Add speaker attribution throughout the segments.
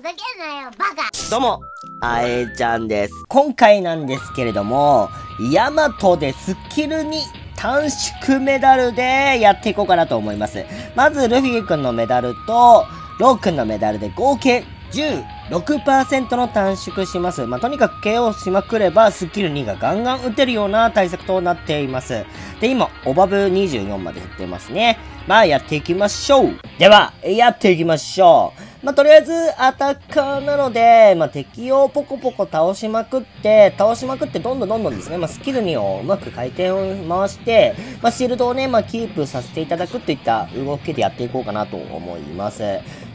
Speaker 1: ふざけんなよ、バカ
Speaker 2: どうも、あえちゃんです。今回なんですけれども、ヤマトでスキルに短縮メダルでやっていこうかなと思います。まず、ルフィ君のメダルと、ロー君のメダルで合計16%の短縮します。まあ、とにかく KO しまくれば、スキル2がガンガン打てるような対策となっています。で、今、オバブ24まで減ってますね。まあ、やっていきましょう。では、やっていきましょう。まあ、とりあえず、アタッカーなので、まあ、敵をポコポコ倒しまくって、倒しまくって、どんどんどんどんですね、まあ、スキル2をうまく回転を回して、まあ、シールドをね、まあ、キープさせていただくといった動きでやっていこうかなと思います。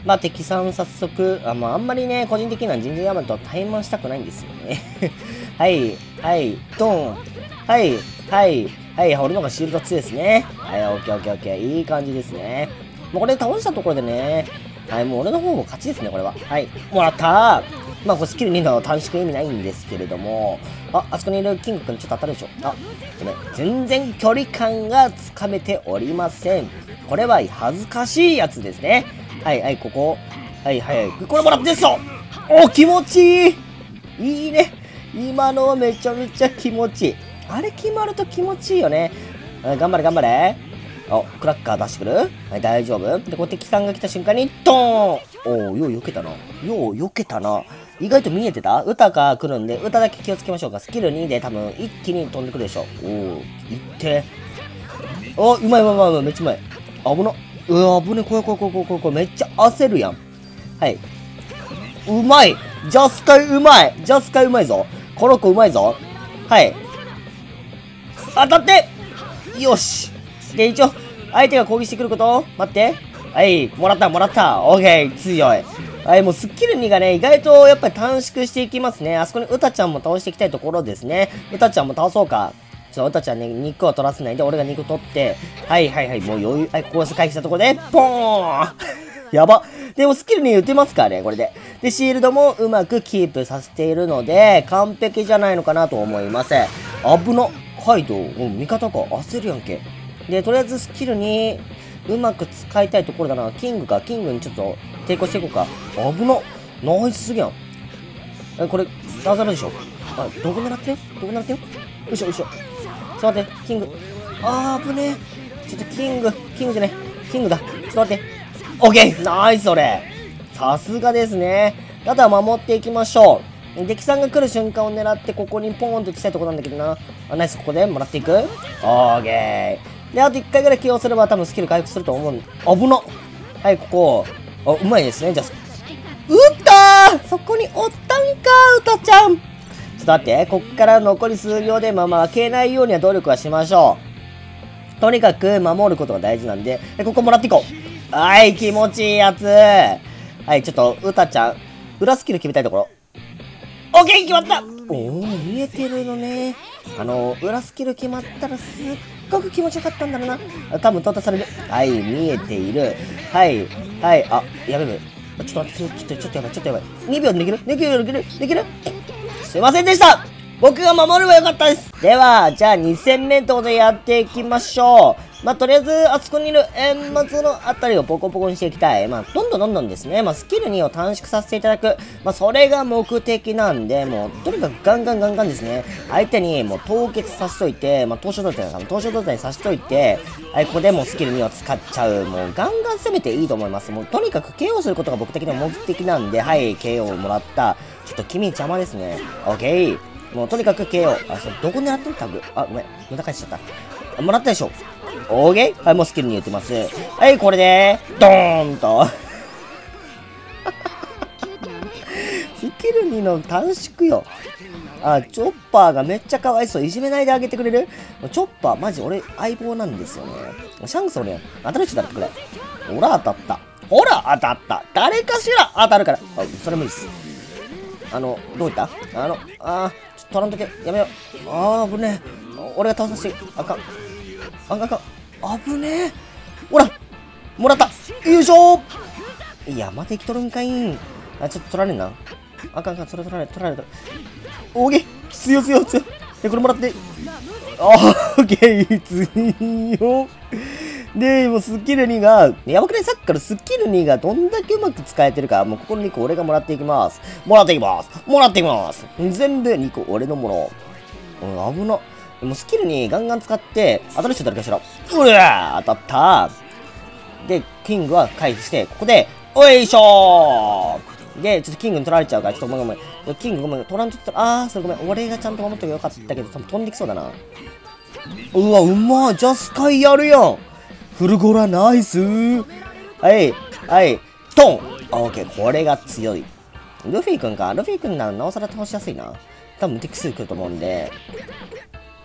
Speaker 2: まあ、敵さん早速、あ,、まあ、あんまりね、個人的には人事ヤマトは怠慢したくないんですよね。はい、はい、ドン。はい、はい、はい、俺の方がシールド強いですね。はい、オッケーオッケーオッケー。いい感じですね。もうこれ倒したところでね、はい、もう俺の方も勝ちですね、これは。はい、もらったまあ、これスキル2の短縮意味ないんですけれども、あ、あそこにいるキング君ちょっと当たるでしょ。あ、ごめん。全然距離感がつかめておりません。これは恥ずかしいやつですね。はい、はい、ここ。はい、はい、これもらってっそお、気持ちいいいいね。今のはめちゃめちゃ気持ちいい。あれ決まると気持ちいいよね。頑張れ頑張れ。お、クラッカー出してくる？はい、大丈夫で、こう敵さんが来た瞬間に、ドーンおう、よう避けたな。よう避けたな。意外と見えてた？歌が来るんで、歌だけ気をつけましょうか。スキル2で多分一気に飛んでくるでしょう。おう、行って。お、うまいうまいうまいうまい、めっちゃうまい。危な。うわ、危ね、怖い怖い怖い怖い怖い怖い。めっちゃ焦るやん。はい。うまいジャスカイうまいジャスカイうまいぞこの子うまいぞはい。当たってよしで、一応、相手が攻撃してくること待って。はい、もらった、もらった。オッケー、強い。はい、もうスッキル2がね、意外とやっぱり短縮していきますね。あそこにウタちゃんも倒していきたいところですね。ウタちゃんも倒そうか。ちょ、ウタちゃんね、肉を取らせないで、俺が肉取って、はいはいはい、もう余裕、はい、ここ回避したところで、ポーン やば。でもスキルに打てますからね、これで。で、シールドもうまくキープさせているので、完璧じゃないのかなと思います。危な。カイドウ、味方か。焦るやんけ。で、とりあえずスキルに、うまく使いたいところだな。キングか。キングにちょっと抵抗していこうか。危な。ナイスすぎやん。え、これ、ダザルでしょ。あ、どこ狙って？んどこ狙ってんよいしょよいしょ。ちょっと待って、キング。あー、危ねえ。ちょっとキング、キングじゃねえ。キングだ。ちょっと待って。オッケーナイスそれさすがですね。あとは守っていきましょう。敵さんが来る瞬間を狙って、ここにポーンと来たいとこなんだけどな。あ、ナイス、ここでもらっていくオーケー。で、あと1回ぐらい起用すれば多分スキル回復すると思うん危なはい、ここ。あ、うまいですね。じゃあ、撃ったーそこにおったんかー、うたちゃんちょっと待って、こっから残り数秒で、まあまあ、負けないようには努力はしましょう。とにかく守ることが大事なんで、でここもらっていこう。はい、気持ちいいやつ。はい、ちょっと、うたちゃん、裏スキル決めたいところ。オッケー決まったおー、見えてるのね。あの、裏スキル決まったらすっごく気持ちよかったんだろうな。多分到達される。はい、見えている。はい、はい、あ、やべえ。ちょっと待って、ちょっと、ちょっとやばい、ちょっとやばい。2秒でできるできるできるできるすいませんでした僕が守ればよかったですでは、じゃあ2戦目ってことでやっていきましょう。まあ、とりあえず、あそこにいる円末のあたりをポコポコにしていきたい。まあ、どんどんどんどんですね、まあ、スキル2を短縮させていただく。まあ、それが目的なんで、もう、とにかくガンガンガンガンですね。相手にもう凍結させといて、まあ、凍傷状態かな。凍傷状態にさせといて、はい、ここでもうスキル2を使っちゃう。もう、ガンガン攻めていいと思います。もう、とにかく KO することが僕的には目的なんで、はい、KO をもらった。ちょっと君邪魔ですね。オッケー。もうとにかく KO。あ、それどこ狙ってるタグあ、ごめん。無駄返しちゃった。もらったでしょ。オーケーはい、もうスキルに言ってます。はい、これで、ドーンと。スキル2の短縮よ。あ、チョッパーがめっちゃかわいそう。いじめないであげてくれる？チョッパー、マジ俺相棒なんですよね。シャンクス俺やん。当たる人だってくれ。ほら当たった。ほら当たった。誰かしら当たるから。あ、それ無理っす。あの、どういった？あの、あー、ちょっと取らんとけ。やめよう。あー、危ねえ。俺が倒させて。あかん。あかんかん。危ねえ。ほらもらったよいしょいや、また生きとるんかいん。あ、ちょっと取られんな。あかんあかん、それ取られ、取られる。おげ強強強い。え、これもらって。あー、オッケー、強いよ。で、もうスキル2が、やばくない？さっきからスキル2がどんだけうまく使えてるか、もうここの2個俺がもらっていきます。もらっていきますもらっていきます全部2個俺のもの。うん、危な。もうスキル2ガンガン使って、当たる人誰かしら。うわ当たったで、キングは回避して、ここで、おいしょで、ちょっとキングに取られちゃうから、ちょっとごめんごめん。キングごめん、取らんとったら、あー、それごめん。俺がちゃんと守っとけよかったけど、多分飛んできそうだな。うわ、うまい。ジャスカイやるやん。フルゴラナイスはい、はい、トンオッケー、これが強い。ルフィ君か。ルフィ君ならなおさら倒しやすいな。多分敵すぐ来ると思うんで。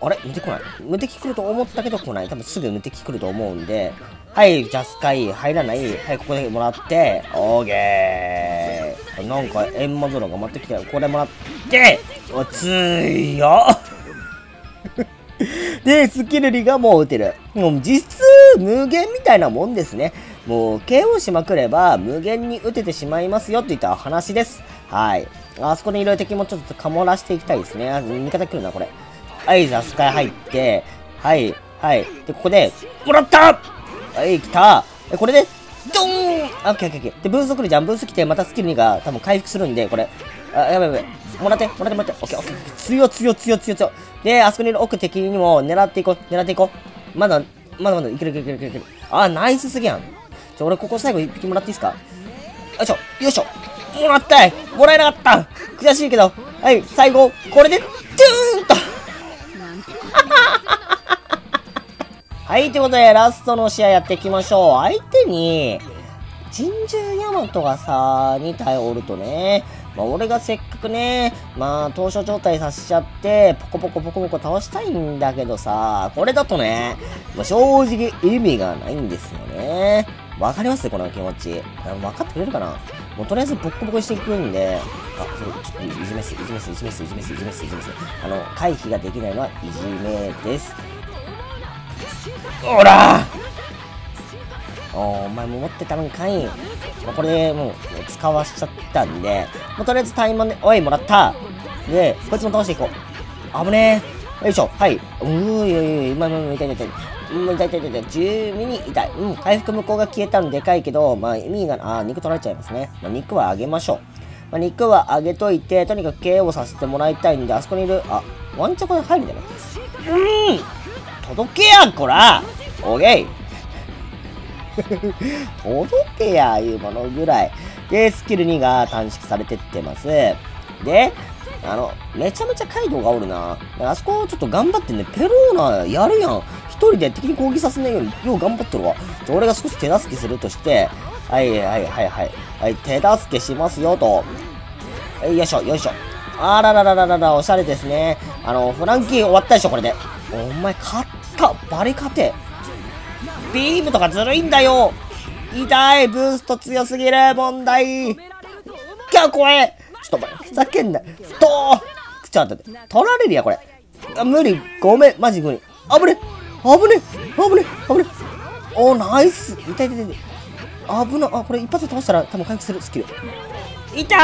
Speaker 2: あれ？無敵来ない？無敵来ると思ったけど来ない？多分すぐ無敵来ると思うんで。はい、ジャスカイ、入らない？はい、ここでもらって、オーケー。なんか、エンマゾロが待ってきたよ。これもらって、おついよ で、スキルリがもう打てる。もう実質無限みたいなもんですね。もう KO しまくれば無限に打ててしまいますよといった話です。はい。あそこにいろいろ敵もちょっとかもらしていきたいですね。味方来るな、これ。はい、じゃあスカイ入って、はい、はい。で、ここで、もらったはい、来たえ、これで、ドーンあ、オッケーオッケーオッケー。で、ブース来るじゃん。ブース来て、またスキル2が多分回復するんで、これ。あ、やばいやばい。もらって、もらって、もらって。オッケーオッケー。強強強強強。で、あそこにいる奥敵にも狙っていこう。狙っていこう。まだ、まだまだいけるいけるいけるいける。あ、ナイスすぎやん。ちょ、俺ここ最後一匹もらっていいですか？よいしょ、よいしょ。もらったいもらえなかった悔しいけど。はい、最後、これで、トゥーンとはい、ということで、ラストの試合やっていきましょう。相手に、珍獣ヤマトがさ、に頼るとね、まあ、俺がせっかくね、まあ、凍傷状態させちゃって、ポコポコポコポコ倒したいんだけどさ、これだとね、まあ、正直意味がないんですよね。わかります？この気持ち。分かってくれるかな？もうとりあえずボッコボコしていくんで、あ、それちょっといじめす、いじめす、いじめす、いじめす、いじめす、いじめす。あの、回避ができないのはいじめです。おらお前も持ってたのかい。もうこれでもう使わしちゃったんで、もうとりあえずタイマンで、おい、もらったで、こいつも倒していこう。危ねえ。よいしょ。はい。うーいや、い、い、い、まあ、まあ、痛い痛い痛い。うん、痛い痛い痛い痛い。地味に痛い。うん、回復向こうが消えたのでかいけど、まあ、意味が、あ、肉取られちゃいますね。まあ、肉はあげましょう。まあ、肉はあげといて、とにかく KO させてもらいたいんで、あそこにいる、あ、ワンチャコで入るんだよね。うん届けやこらオーケー届けや、いうものぐらい。で、スキル2が短縮されてってます。で、あの、めちゃめちゃカイドウがおるな。あそこちょっと頑張ってね、ペローナやるやん。一人で敵に攻撃させないように、よう頑張っとるわ。じゃ俺が少し手助けするとして、はいはいはいはい。はい、手助けしますよと。よいしょ、よいしょ。あらららららら、おしゃれですね。あの、フランキー終わったでしょ、これで。お前、勝った。バリ勝て。ビームとかずるいんだよ痛いブースト強すぎる問題キャ怖えちょっとお前、ふざけんな。とちょっと待って、取られるや、これ。あ無理。ごめん。マジ無理。あぶね危ね危ね危ねおナイス痛い痛い痛い。危な。あ、これ一発で倒したら多分回復するスキル。痛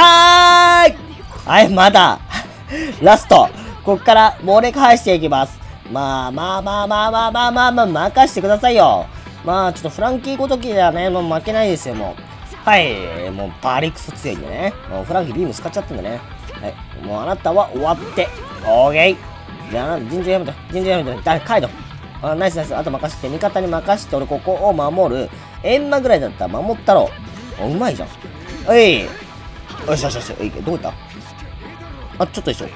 Speaker 2: いはい、まだ。ラスト。こっから猛烈返していきます。まあまあまあまあまあまあまあまあ、任してくださいよ。まあ、ちょっとフランキーごときではね、もう負けないですよ、もう。はい、もうバリクソ強いんでね。もうフランキービーム使っちゃってんだね。はい、もうあなたは終わって。オーケー。じゃあ、尋常やめて、尋常やめて、誰、カイド。あ、ナイスナイス。あと任して、味方に任して、俺ここを守る。エンマぐらいだったら守ったろう。あうまいじゃん。はい。よしよしよし。どこ行ったあ、ちょっとでしょ。よ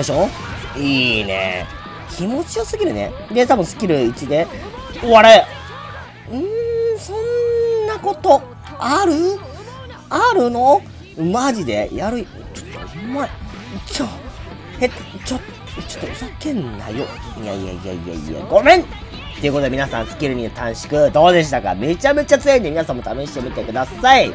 Speaker 2: いしょいいね。気持ちよすぎるね。で、多分スキル1で、終われ。うーん、そんなこと。ある？あるの？マジで？やる、ちょっと、お前、ちょ、え、ちょ、ちょっとふざけんなよ。いやいやいやいやいや、ごめん。ということで皆さんスキルに短縮どうでしたか？めちゃめちゃ強いんで皆さんも試してみてください。